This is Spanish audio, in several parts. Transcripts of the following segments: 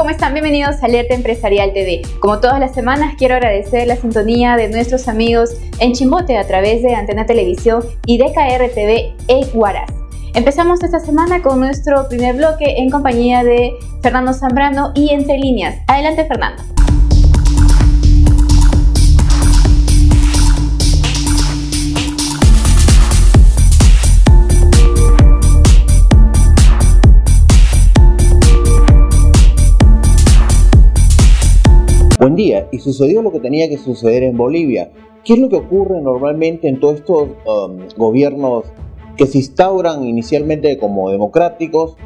¿cómo están? Bienvenidos a Alerta Empresarial TV. Como todas las semanas, quiero agradecer la sintonía de nuestros amigos en Chimbote a través de Antena Televisión y DKR TV Ecuaras. Empezamos esta semana con nuestro primer bloque en compañía de Fernando Zambrano y Entre Líneas. Adelante, Fernando. Y sucedió lo que tenía que suceder en Bolivia. ¿Qué es lo que ocurre normalmente en todos estos um, gobiernos que se instauran inicialmente como democráticos,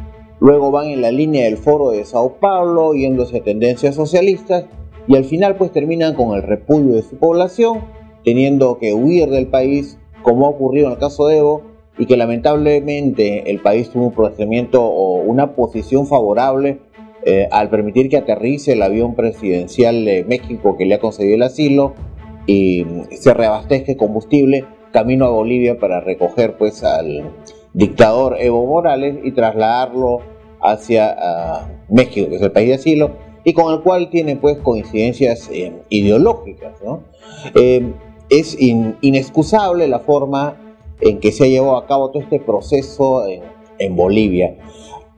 luego van en la línea del foro de Sao Paulo, yéndose a tendencias socialistas, y al final pues terminan con el repudio de su población, teniendo que huir del país, como ha ocurrido en el caso de Evo, y que lamentablemente el país tuvo un procedimiento o una posición favorable eh, al permitir que aterrice el avión presidencial de México que le ha concedido el asilo y se reabastezca combustible camino a Bolivia para recoger pues al dictador Evo Morales y trasladarlo hacia ah, México, que es el país de asilo, y con el cual tiene pues coincidencias eh, ideológicas. Eh, es inexcusable la forma en que se ha llevado a cabo todo este proceso en Bolivia.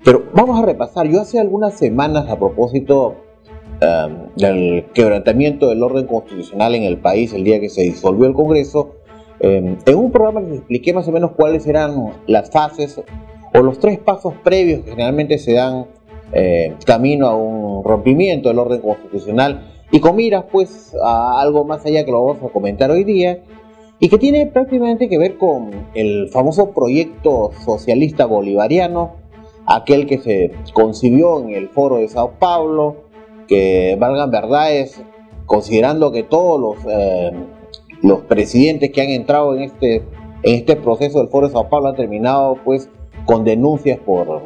Pero vamos a repasar, yo hace algunas semanas a propósito um, del quebrantamiento del orden constitucional en el país, el día que se disolvió el Congreso, um, en un programa les expliqué más o menos cuáles eran las fases o los tres pasos previos que generalmente se dan eh, camino a un rompimiento del orden constitucional y con miras pues a algo más allá que lo vamos a comentar hoy día y que tiene prácticamente que ver con el famoso proyecto socialista bolivariano aquel que se concibió en el foro de Sao Paulo, que valgan verdades, considerando que todos los, eh, los presidentes que han entrado en este, en este proceso del foro de Sao Paulo han terminado pues con denuncias por,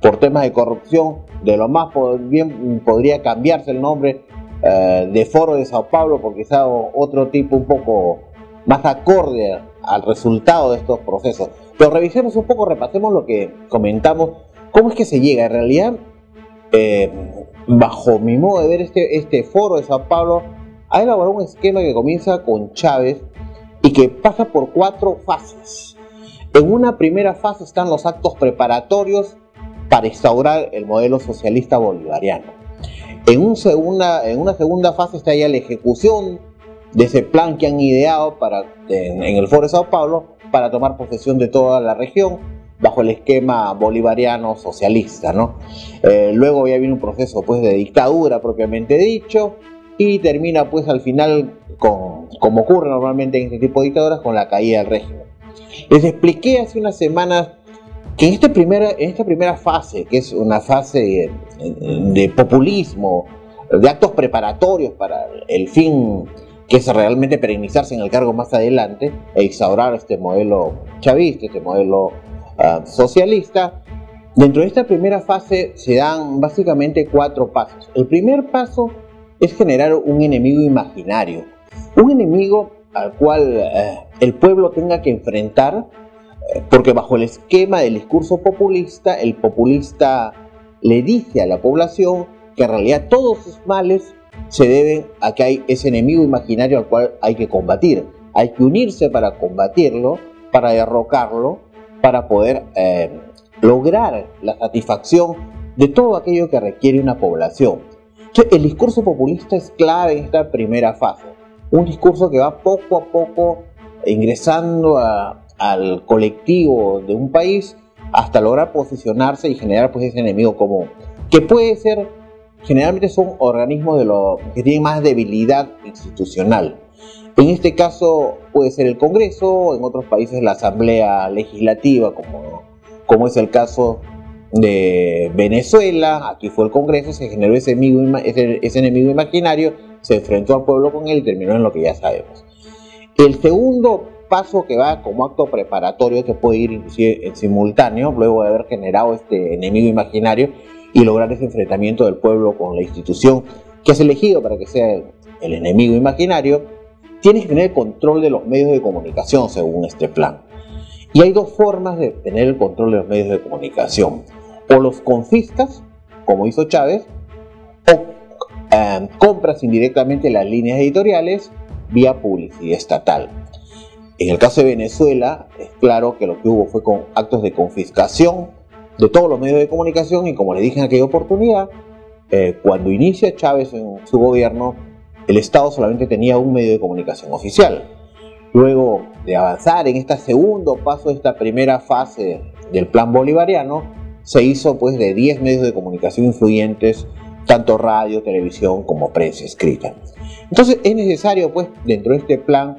por temas de corrupción, de lo más bien podría cambiarse el nombre eh, de foro de Sao Paulo por quizá otro tipo un poco más acorde al resultado de estos procesos. Pero revisemos un poco, repasemos lo que comentamos ¿Cómo es que se llega? En realidad, eh, bajo mi modo de ver este, este foro de Sao Paulo, ha elaborado un esquema que comienza con Chávez y que pasa por cuatro fases. En una primera fase están los actos preparatorios para instaurar el modelo socialista bolivariano. En, un segunda, en una segunda fase está ya la ejecución de ese plan que han ideado para, en, en el Foro de Sao Paulo para tomar posesión de toda la región bajo el esquema bolivariano socialista, ¿no? Eh, luego ya viene un proceso pues de dictadura propiamente dicho y termina pues al final con, como ocurre normalmente en este tipo de dictaduras, con la caída del régimen. Les expliqué hace unas semanas que en, este en esta primera fase, que es una fase de populismo, de actos preparatorios para el fin que es realmente perennizarse en el cargo más adelante e instaurar este modelo chavista, este modelo Ah, socialista. Dentro de esta primera fase se dan básicamente cuatro pasos. El primer paso es generar un enemigo imaginario, un enemigo al cual eh, el pueblo tenga que enfrentar, eh, porque bajo el esquema del discurso populista, el populista le dice a la población que en realidad todos sus males se deben a que hay ese enemigo imaginario al cual hay que combatir. Hay que unirse para combatirlo, para derrocarlo para poder eh, lograr la satisfacción de todo aquello que requiere una población. el discurso populista es clave en esta primera fase. Un discurso que va poco a poco ingresando al colectivo de un país hasta lograr posicionarse y generar pues, ese enemigo común. Que puede ser, generalmente son organismos de lo, que tienen más debilidad institucional. En este caso puede ser el Congreso, en otros países la Asamblea Legislativa, como, como es el caso de Venezuela, aquí fue el Congreso, se generó ese enemigo, imaginario, se enfrentó al pueblo con él y terminó en lo que ya sabemos. El segundo paso que va como acto preparatorio, que puede ir en simultáneo, luego de haber generado este enemigo imaginario y lograr ese enfrentamiento del pueblo con la institución que has elegido para que sea el enemigo imaginario, tienes que tener control de los medios de comunicación según este plan. Y hay dos formas de tener el control de los medios de comunicación. O los confiscas, como hizo Chávez, compras indirectamente las líneas editoriales vía publicidad estatal. En el caso de Venezuela, es claro que lo que hubo fue con actos de confiscación de todos los medios de comunicación y como le dije en aquella oportunidad, eh, cuando inicia Chávez en su gobierno, el Estado solamente tenía un medio de comunicación oficial. Luego de avanzar en este segundo paso de esta primera fase del plan bolivariano, se hizo pues de 10 medios de comunicación influyentes, tanto radio, televisión como prensa escrita. Entonces es necesario pues dentro de este plan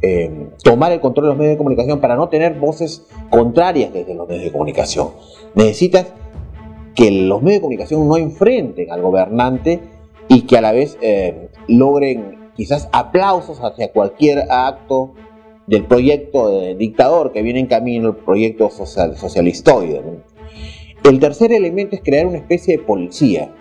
eh, tomar el control de los medios de comunicación para no tener voces contrarias desde los medios de comunicación. Necesitas que los medios de comunicación no enfrenten al gobernante y que a la vez eh, logren quizás aplausos hacia cualquier acto del proyecto de dictador que viene en camino, el proyecto social, socialistoide. El tercer elemento es crear una especie de policía,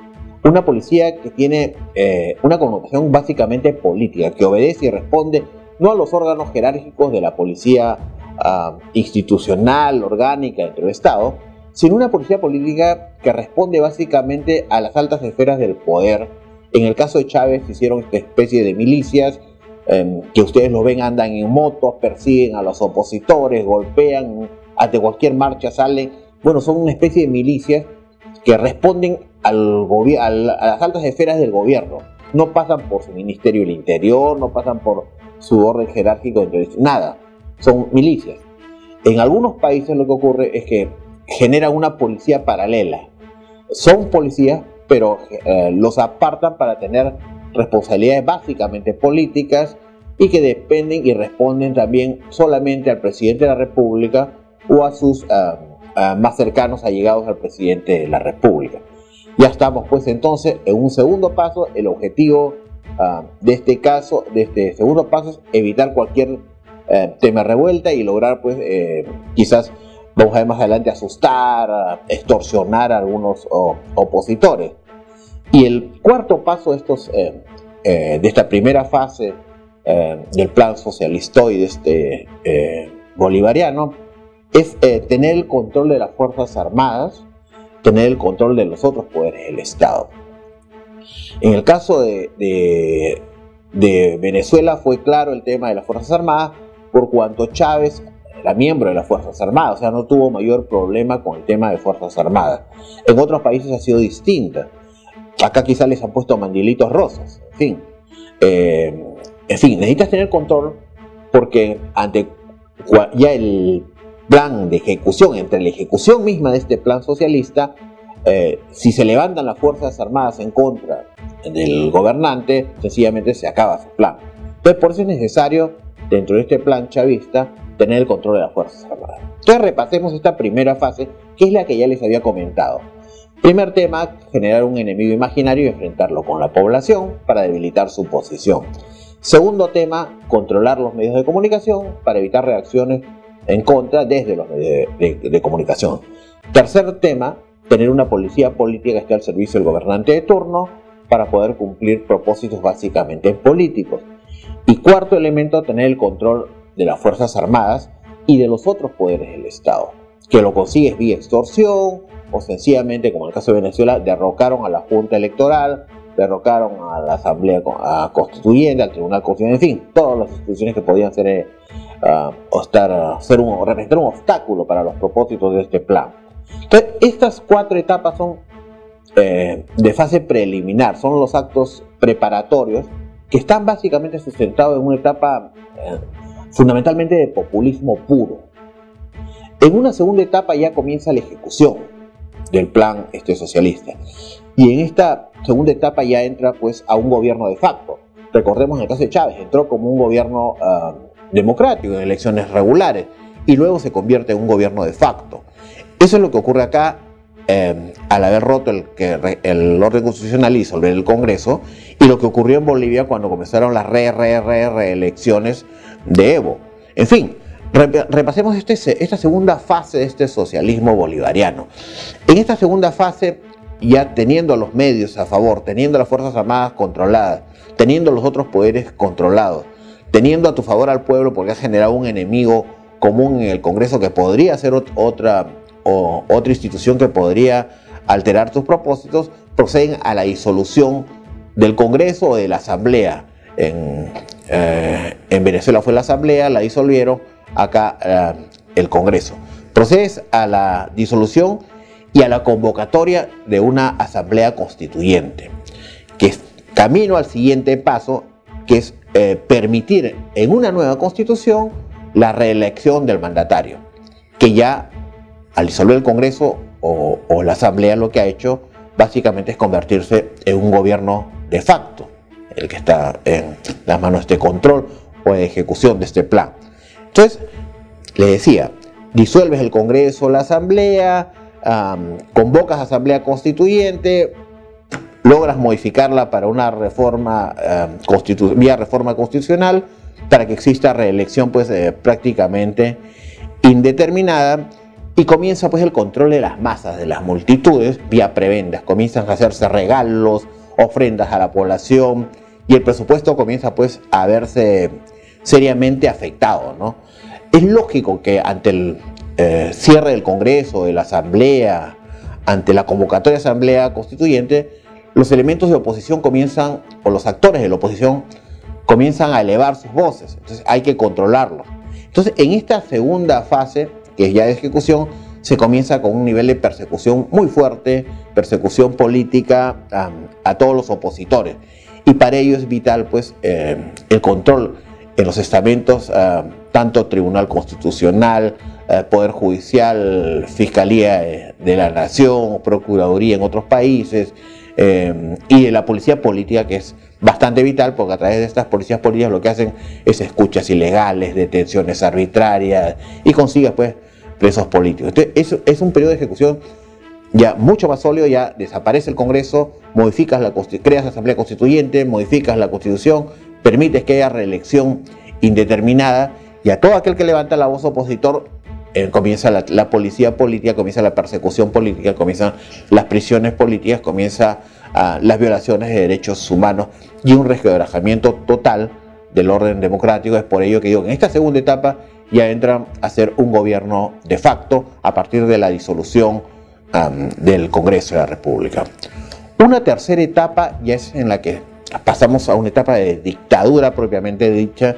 una policía que tiene eh, una connotación básicamente política, que obedece y responde no a los órganos jerárquicos de la policía ah, institucional, orgánica dentro del Estado, sino una policía política que responde básicamente a las altas esferas del poder. En el caso de Chávez hicieron esta especie de milicias em, que ustedes lo ven, andan en motos, persiguen a los opositores, golpean, ante cualquier marcha salen. Bueno, son una especie de milicias que responden al a las altas esferas del gobierno. No pasan por su Ministerio del Interior, no pasan por su orden jerárquico, nada. Son milicias. En algunos países lo que ocurre es que genera una policía paralela. Son policías, pero eh, los apartan para tener responsabilidades básicamente políticas y que dependen y responden también solamente al presidente de la República o a sus eh, eh, más cercanos allegados al presidente de la República. Ya estamos pues entonces en un segundo paso, el objetivo de este caso, de este segundo paso es evitar cualquier tema revuelta y lograr pues quizás vamos a ver más adelante, asustar, extorsionar a algunos opositores. Y el cuarto paso de, estos, eh, eh, de esta primera fase eh, del plan socialistoide este, bolivariano es tener el control de las Fuerzas Armadas, tener el control de los otros poderes del Estado. En el caso de, de Venezuela fue claro el tema de las Fuerzas Armadas, por cuanto Chávez era miembro de las Fuerzas Armadas, o sea, no tuvo mayor problema con el tema de Fuerzas Armadas. En otros países ha sido distinta. Acá quizás les han puesto mandilitos rosas, en fin. Eh, en fin, necesitas tener control porque ante ya el plan de ejecución, entre la ejecución misma de este plan socialista, eh, si se levantan las Fuerzas Armadas en contra del gobernante, sencillamente se acaba su plan. Entonces, por eso es necesario, dentro de este plan chavista, tener el control de las Fuerzas Armadas. Entonces repasemos esta primera fase, que es la que ya les había comentado. Primer tema, generar un enemigo imaginario y enfrentarlo con la población para debilitar su posición. Segundo tema, controlar los medios de comunicación para evitar reacciones en contra desde los medios de, comunicación. Tercer tema, tener una policía política que esté al servicio del gobernante de turno para poder cumplir propósitos básicamente políticos. Y cuarto elemento, tener el control de las Fuerzas Armadas y de los otros poderes del Estado, que lo consigues vía extorsión o sencillamente, como en el caso de Venezuela, derrocaron a la Junta Electoral, derrocaron a la Asamblea Constituyente, al Tribunal Constitucional, en fin, todas las instituciones que podían ser, eh, ser un, representar un obstáculo para los propósitos de este plan. Entonces, estas cuatro etapas son eh, de fase preliminar, son los actos preparatorios que están básicamente sustentados en una etapa eh, fundamentalmente de populismo puro. En una segunda etapa ya comienza la ejecución del plan este, socialista. Y en esta segunda etapa ya entra pues a un gobierno de facto. Recordemos en el caso de Chávez, entró como un gobierno ah, democrático en elecciones regulares y luego se convierte en un gobierno de facto. Eso es lo que ocurre acá eh, al haber roto el, el orden constitucional y disolver el Congreso, y lo que ocurrió en Bolivia cuando comenzaron las re, re, re, reelecciones de Evo. En fin, repasemos este, esta segunda fase de este socialismo bolivariano. En esta segunda fase, ya teniendo los medios a favor, teniendo las Fuerzas Armadas controladas, teniendo los otros poderes controlados, teniendo a tu favor al pueblo porque has generado un enemigo común en el Congreso que podría ser otra o otra institución que podría alterar tus propósitos, proceden a la disolución del Congreso o de la Asamblea. En, eh, en Venezuela fue la Asamblea, la disolvieron, acá eh, el Congreso. Procedes a la disolución y a la convocatoria de una Asamblea Constituyente, que es camino al siguiente paso, que es eh, permitir en una nueva Constitución la reelección del mandatario, que ya al disolver el Congreso o, o la Asamblea lo que ha hecho básicamente es convertirse en un gobierno de facto, el que está en las manos de este control o de ejecución de este plan. Entonces, le decía, disuelves el Congreso, la Asamblea, convocas Asamblea Constituyente, logras modificarla para una reforma vía reforma constitucional para que exista reelección pues eh, prácticamente indeterminada y comienza pues el control de las masas, de las multitudes vía prebendas, comienzan a hacerse regalos, ofrendas a la población y el presupuesto comienza pues a verse seriamente afectado, ¿no? Es lógico que ante el eh, cierre del Congreso, de la Asamblea, ante la convocatoria de Asamblea Constituyente, los elementos de oposición comienzan, o los actores de la oposición, comienzan a elevar sus voces. Entonces hay que controlarlos. Entonces en esta segunda fase, que es ya de ejecución, se comienza con un nivel de persecución muy fuerte, persecución política a todos los opositores. Y para ello es vital pues eh, el control en los estamentos, eh, tanto Tribunal Constitucional, eh, Poder Judicial, Fiscalía de la Nación, Procuraduría en otros países, y de la Policía Política, que es bastante vital, porque a través de estas policías políticas lo que hacen es escuchas ilegales, detenciones arbitrarias, y consigue pues presos políticos. Entonces, es, un periodo de ejecución ya mucho más sólido, ya desaparece el Congreso, modificas la, creas la Asamblea Constituyente, modificas la Constitución, permites que haya reelección indeterminada y a todo aquel que levanta la voz opositor eh, comienza la, policía política, comienza la persecución política, comienzan las prisiones políticas, comienza ah, las violaciones de derechos humanos y un resquebrajamiento total del orden democrático. Es por ello que digo que en esta segunda etapa ya entran a ser un gobierno de facto a partir de la disolución del Congreso de la República. Una tercera etapa ya es en la que pasamos a una etapa de dictadura propiamente dicha,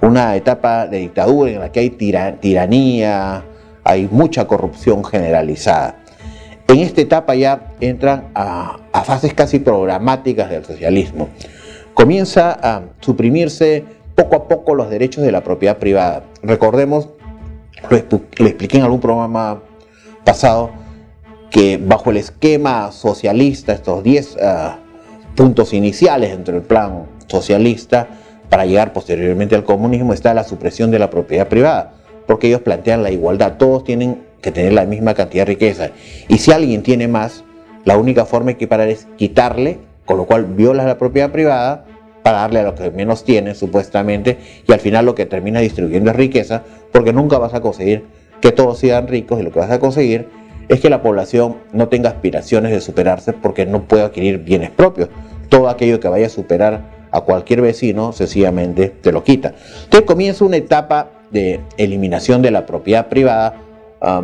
una etapa de dictadura en la que hay tiranía, hay mucha corrupción generalizada. En esta etapa ya entran a, fases casi programáticas del socialismo. Comienza a suprimirse poco a poco los derechos de la propiedad privada. Recordemos, lo, expliqué en algún programa pasado, que bajo el esquema socialista, estos 10 puntos iniciales dentro del plan socialista para llegar posteriormente al comunismo está la supresión de la propiedad privada, porque ellos plantean la igualdad, todos tienen que tener la misma cantidad de riqueza. Y si alguien tiene más, la única forma de equiparar es quitarle, con lo cual violas la propiedad privada para darle a los que menos tienen supuestamente y al final lo que termina distribuyendo es riqueza porque nunca vas a conseguir que todos sean ricos y lo que vas a conseguir es que la población no tenga aspiraciones de superarse porque no puede adquirir bienes propios. Todo aquello que vaya a superar a cualquier vecino, sencillamente te lo quita. Entonces comienza una etapa de eliminación de la propiedad privada ah,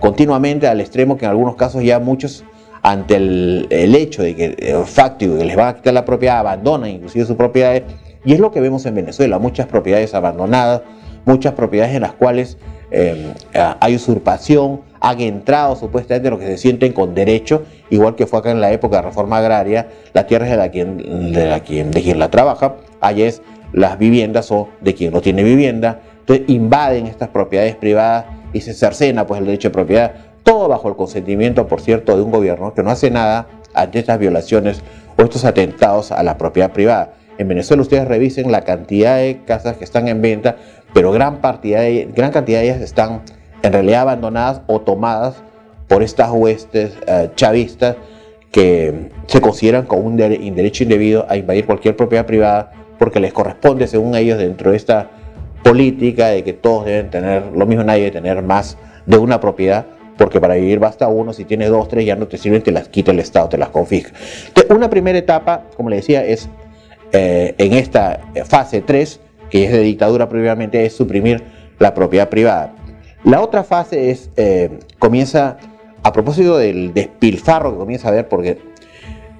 continuamente al extremo que en algunos casos ya muchos ante el, hecho de que el fáctico que les van a quitar la propiedad abandonan inclusive sus propiedades y es lo que vemos en Venezuela, muchas propiedades abandonadas, muchas propiedades en las cuales eh, hay usurpación, han entrado supuestamente los que se sienten con derecho, igual que fue acá en la época de reforma agraria, la tierra es de, la quien, de, la quien la trabaja, allá es las viviendas o de quien no tiene vivienda, entonces invaden estas propiedades privadas y se cercena pues el derecho de propiedad, todo bajo el consentimiento, por cierto, de un gobierno que no hace nada ante estas violaciones o estos atentados a la propiedad privada. En Venezuela ustedes revisen la cantidad de casas que están en venta, pero gran, gran cantidad de ellas están en realidad abandonadas o tomadas por estas huestes eh, chavistas que se consideran como un derecho indebido a invadir cualquier propiedad privada porque les corresponde, según ellos, dentro de esta política de que todos deben tener lo mismo, nadie debe tener más de una propiedad, porque para vivir basta uno, si tienes dos, tres, ya no te sirven, te las quita el Estado, te las confisca. Entonces, una primera etapa, como le decía, es eh, en esta fase 3, que es de dictadura previamente, es suprimir la propiedad privada. La otra fase es, eh, comienza, a propósito del despilfarro que comienza a ver, porque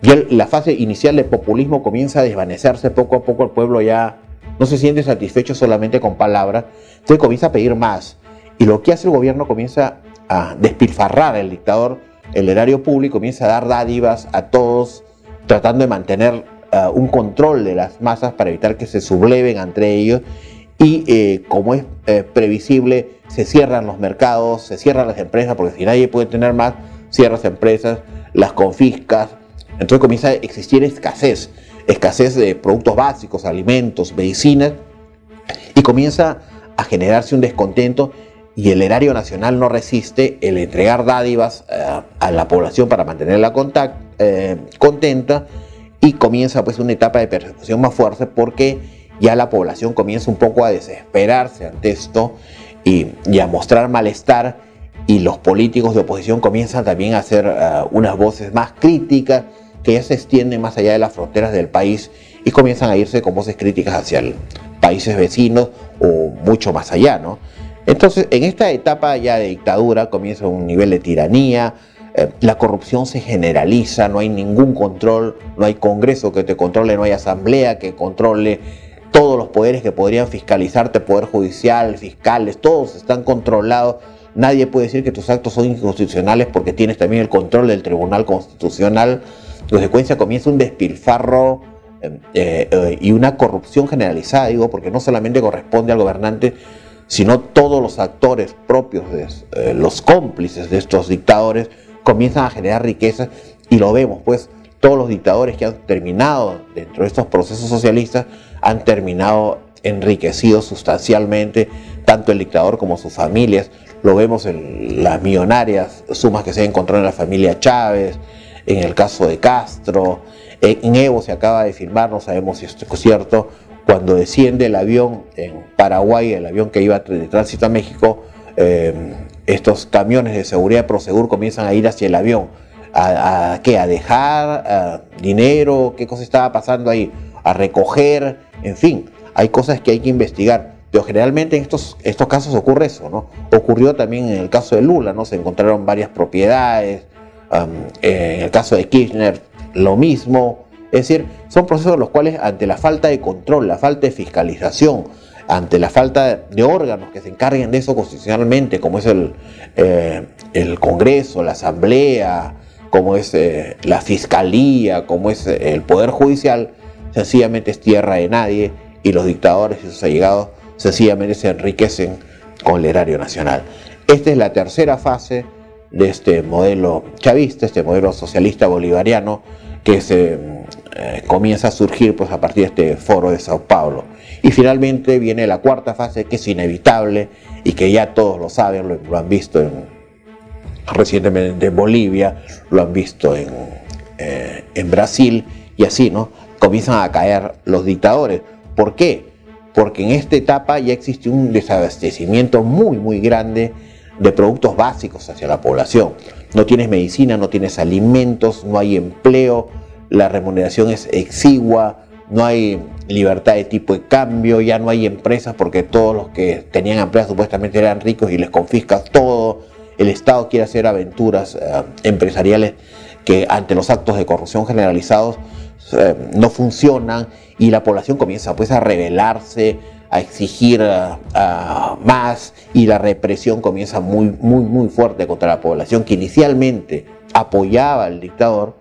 ya la fase inicial del populismo comienza a desvanecerse poco a poco, el pueblo ya no se siente satisfecho solamente con palabras, entonces comienza a pedir más. Y lo que hace el gobierno comienza a despilfarrar el dictador, el erario público comienza a dar dádivas a todos, tratando de mantener uh, un control de las masas para evitar que se subleven entre ellos. Y eh, como es eh, previsible, se cierran los mercados, se cierran las empresas, porque si nadie puede tener más, cierras empresas, las confiscas. Entonces comienza a existir escasez, escasez de productos básicos, alimentos, medicinas, y comienza a generarse un descontento y el erario nacional no resiste el entregar dádivas eh, a la población para mantenerla eh, contenta y comienza pues una etapa de persecución más fuerte porque ya la población comienza un poco a desesperarse ante esto y, a mostrar malestar y los políticos de oposición comienzan también a hacer eh, unas voces más críticas que ya se extienden más allá de las fronteras del país y comienzan a irse con voces críticas hacia países vecinos o mucho más allá, ¿no? Entonces, en esta etapa ya de dictadura comienza un nivel de tiranía, eh, la corrupción se generaliza, no hay ningún control, no hay Congreso que te controle, no hay asamblea que controle todos los poderes que podrían fiscalizarte, poder judicial, fiscales, todos están controlados. Nadie puede decir que tus actos son inconstitucionales porque tienes también el control del Tribunal Constitucional. En consecuencia comienza un despilfarro eh, eh, y una corrupción generalizada, digo, porque no solamente corresponde al gobernante, sino todos los actores propios, de, los cómplices de estos dictadores, comienzan a generar riqueza y lo vemos, pues todos los dictadores que han terminado dentro de estos procesos socialistas han terminado enriquecidos sustancialmente, tanto el dictador como sus familias. Lo vemos en las millonarias sumas que se encontrado en la familia Chávez, en el caso de Castro, en Evo se acaba de firmar, no sabemos si esto es cierto, cuando desciende el avión en Paraguay, el avión que iba de tránsito a México, eh, estos camiones de seguridad Prosegur comienzan a ir hacia el avión. ¿A, qué? ¿A dejar dinero? ¿Qué cosa estaba pasando ahí? ¿A recoger? En fin, hay cosas que hay que investigar. Pero generalmente en estos, estos casos ocurre eso, ¿no? Ocurrió también en el caso de Lula, ¿no? Se encontraron varias propiedades. en el caso de Kirchner, lo mismo. Es decir, son procesos los cuales ante la falta de control, la falta de fiscalización, ante la falta de órganos que se encarguen de eso constitucionalmente, como es el, eh, el Congreso, la Asamblea, como es eh, la Fiscalía, como es eh, el Poder Judicial, sencillamente es tierra de nadie y los dictadores y sus allegados sencillamente se enriquecen con el erario nacional. Esta es la tercera fase de este modelo chavista, este modelo socialista bolivariano que se comienza a surgir pues, a partir de este foro de Sao Paulo. Y finalmente viene la cuarta fase que es inevitable y que ya todos lo saben, lo, han visto recientemente en Bolivia, lo han visto en, eh, en Brasil y así, ¿no? Comienzan a caer los dictadores. ¿Por qué? Porque en esta etapa ya existe un desabastecimiento muy, muy grande de productos básicos hacia la población. No tienes medicina, no tienes alimentos, no hay empleo, la remuneración es exigua, no hay libertad de tipo de cambio, ya no hay empresas porque todos los que tenían empresas supuestamente eran ricos y les confiscas todo. El Estado quiere hacer aventuras eh, empresariales que ante los actos de corrupción generalizados eh, no funcionan y la población comienza pues a rebelarse, a exigir más y la represión comienza muy, muy, muy fuerte contra la población que inicialmente apoyaba al dictador,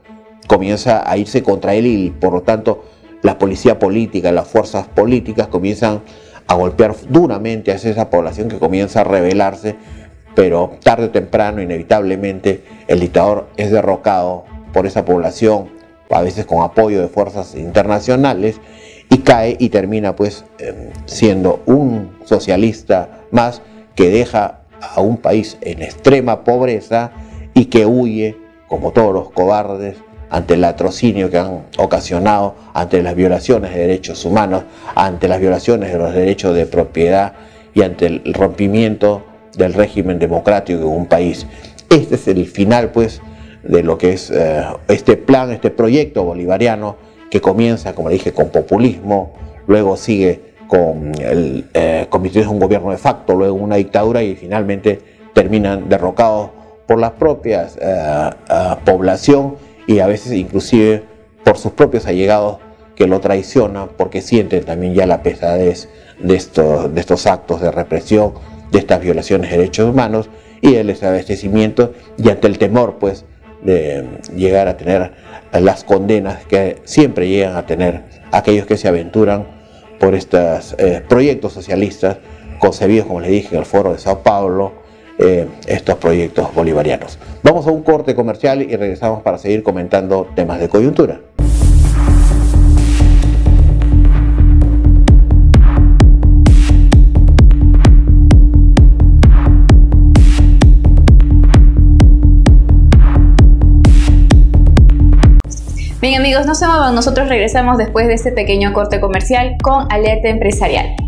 comienza a irse contra él y por lo tanto la policía política, las fuerzas políticas comienzan a golpear duramente a esa población que comienza a rebelarse, pero tarde o temprano, inevitablemente, el dictador es derrocado por esa población, a veces con apoyo de fuerzas internacionales, y cae y termina pues em, siendo un socialista más que deja a un país en extrema pobreza y que huye, como todos los cobardes, ante el atrocinio que han ocasionado, ante las violaciones de derechos humanos, ante las violaciones de los derechos de propiedad y ante el rompimiento del régimen democrático de un país. Este es el final, pues, de lo que es eh, este plan, este proyecto bolivariano que comienza, como dije, con populismo, luego sigue con el eh, en un gobierno de facto, luego una dictadura y finalmente terminan derrocados por las propias eh, eh, población y a veces inclusive por sus propios allegados que lo traicionan porque sienten también ya la pesadez de estos, de estos actos de represión, de estas violaciones de derechos humanos y el desabastecimiento y ante el temor pues de llegar a tener las condenas que siempre llegan a tener aquellos que se aventuran por estos eh, proyectos socialistas concebidos, como les dije, en el foro de Sao Paulo, eh, estos proyectos bolivarianos. Vamos a un corte comercial y regresamos para seguir comentando temas de coyuntura. Bien amigos, no se muevan, nosotros regresamos después de este pequeño corte comercial con Alerta Empresarial.